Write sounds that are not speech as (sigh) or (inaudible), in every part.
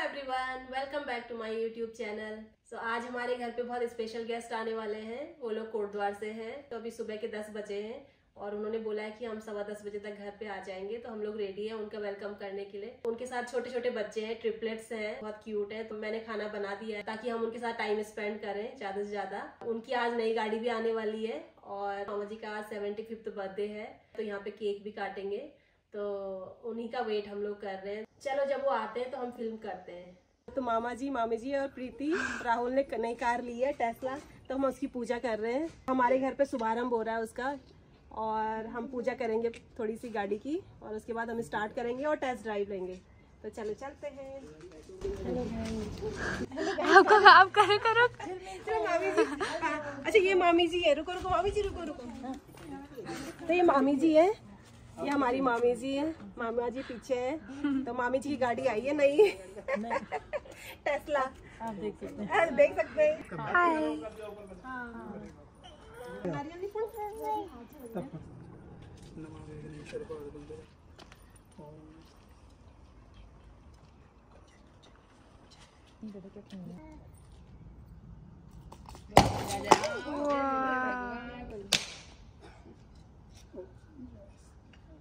Everyone welcome back to my YouTube channel so आज हमारे घर पे बहुत स्पेशल गेस्ट आने वाले हैं। वो लोग कोटद्वार से हैं। तो अभी सुबह के दस बजे हैं और उन्होंने बोला है कि हम सवा दस बजे तक घर पे आ जाएँगे। तो हम लोग रेडी हैं उनका वेलकम करने के लिए। उनके साथ छोटे छोटे बच्चे हैं ट्रिपलेट्स हैं, बहुत क्यूट है। तो मैंने खाना बना दिया है ताकि हम उनके साथ टाइम स्पेंड करें ज़्यादा से ज़्यादा। उनकी आज नई गाड़ी भी आने वाली है और मामा जी का आज सेवेंटी फिफ्थ बर्थडे है। तो यहाँ पे केक भी काटेंगे। तो उन्हीं का वेट हम लोग कर रहे हैं। चलो जब वो आते हैं तो हम फ़िल्म करते हैं। तो मामा जी मामी जी और प्रीति राहुल ने नई कार ली है टेस्ला तो हम उसकी पूजा कर रहे हैं। हमारे घर पे शुभारंभ हो रहा है उसका और हम पूजा करेंगे थोड़ी सी गाड़ी की और उसके बाद हम स्टार्ट करेंगे और टेस्ट ड्राइव लेंगे। तो चलो चलते हैं। आपको आप करो करो। जी अच्छा ये मामी जी है। रुको रुको मामी जी रुको रुको। तो ये मामी जी है। ये हमारी मामी जी है। मामा जी पीछे है। तो मामी जी की गाड़ी आई है नई। टेस्ला। आप देख सकते हैं। देख सकते हैं। हाय।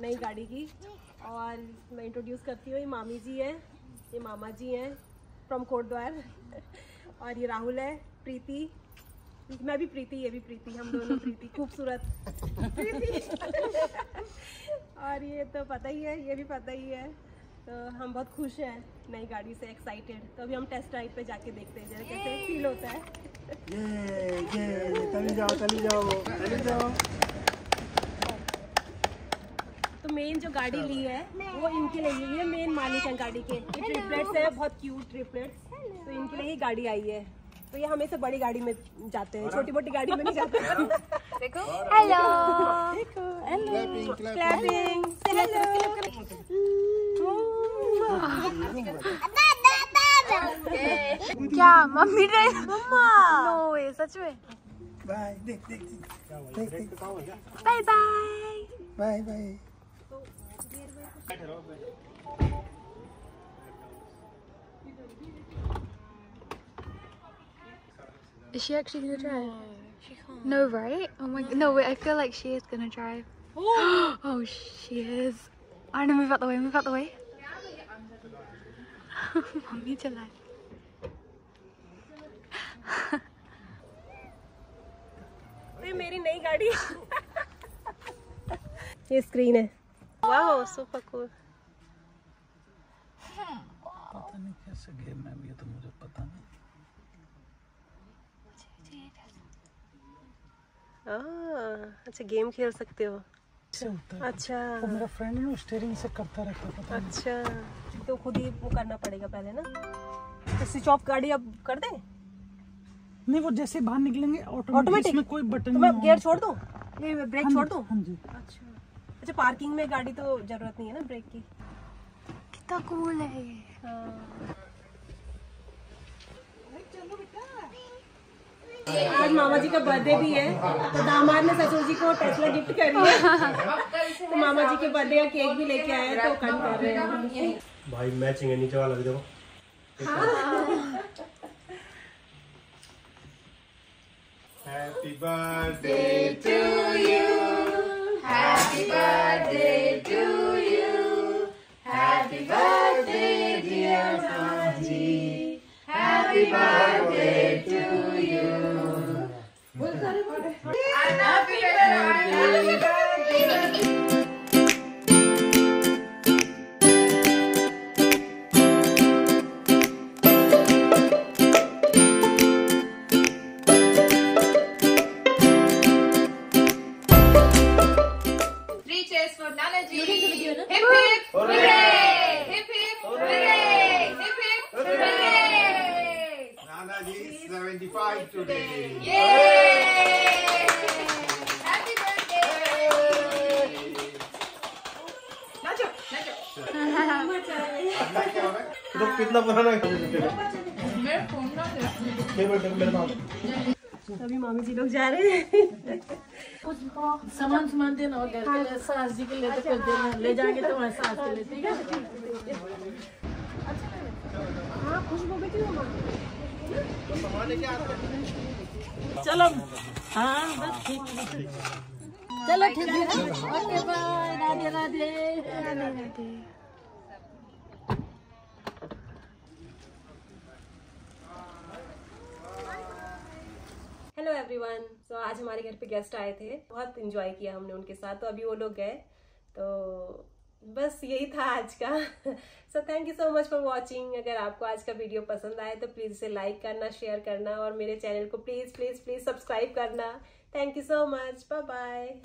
नई गाड़ी की। और मैं इंट्रोड्यूस करती हूँ ये मामी जी है ये मामा जी हैं फ्रॉम कोटद्वार और ये राहुल है प्रीति। मैं भी प्रीति ये भी प्रीति हम दोनों प्रीति खूबसूरत। प्रीति और ये तो पता ही है ये भी पता ही है। तो हम बहुत खुश हैं नई गाड़ी से एक्साइटेड तो अभी हम टेस्ट ड्राइव पे जाके देखते हैं जरा कैसे फील होता है। ये ये चली जाओ चली जाओ। चली जाओ। मेन जो गाड़ी ली है वो इनके लिए ली है। मेन मालिक है गाड़ी के। ये ट्रिपलेट्स है बहुत क्यूट ट्रिपलेट्स तो इनके लिए ही गाड़ी आई है। तो ये हमेशा बड़ी गाड़ी में जाते हैं छोटी मोटी गाड़ी में नहीं जाते। (laughs) हेलो देखो। हेलो क्लैपिंग (laughs) क्या मम्मी ने? मम्मा। नो वे सच में। बाय देख देख देख। देख देख bye bye bye bye Is she actually gonna drive? No, right? Oh my no wait, I feel like she is gonna drive. (gasps) oh she is. I know move out the way, move out the way. (laughs) Mommy चला (laughs) तो ये मेरी नई गाड़ी (laughs) ये screen है वाह super cool पता नहीं कैसे गेम है ये तो मुझे पता नहीं। अच्छा गेम खेल सकते हो। होता है? अच्छा। वो मेरा फ्रेंड है ना स्टीयरिंग से करता रहता है पता नहीं। अच्छा तो खुद ही वो करना पड़ेगा पहले ना। तो स्विच ऑफ़ गाड़ी अब कर दें। नहीं वो जैसे बाहर निकलेंगे ऑटोमेटिक? इसमें कोई बटन तो मैं गियर छोड़ दूँ? ये ब्रेक छोड़ दूँ? हाँ जी। अच्छा। अच्छा पार्किंग में गाड़ी तो ज़रूरत नहीं है ना ब्रेक की। कितना कूल है ये। हाँ। आज मामा जी का बर्थडे भी है तो दामाद ने ससुर जी को टेस्ला गिफ्ट कर दिया तो मामा जी के बर्थडे का केक भी लेके आए तो कट कर रहे हैं। भाई मैचिंग है नीचे वाला भी देखो। Happy birthday to you. Happy birthday to you. Happy birthday, dear Sanji. Happy birthday to you. Three 25 today. Yay! Happy birthday! नाचो नाचो हो रहा है तो कितना पुराना है। मेरा फ़ोन ना दे मेरे पास अभी मामी जी लोग जा रहे हैं। सामान सामान देना और घर के लिए सास जी के लिए तो कुछ देना। ले जाएँगे तो वहाँ सास के लिए ठीक है? चलो। हाँ बस ठीक चलो, ठीक है। Okay, bye. Radhe Radhe. Hello everyone so आज हमारे घर पे गेस्ट आए थे। बहुत इंजॉय किया हमने उनके साथ। तो अभी वो लोग गए। तो बस यही था आज का। So thank you so much for watching अगर आपको आज का वीडियो पसंद आए तो प्लीज़ इसे लाइक करना शेयर करना, और मेरे चैनल को प्लीज़ प्लीज़ प्लीज़ सब्सक्राइब करना। Thank you so much bye bye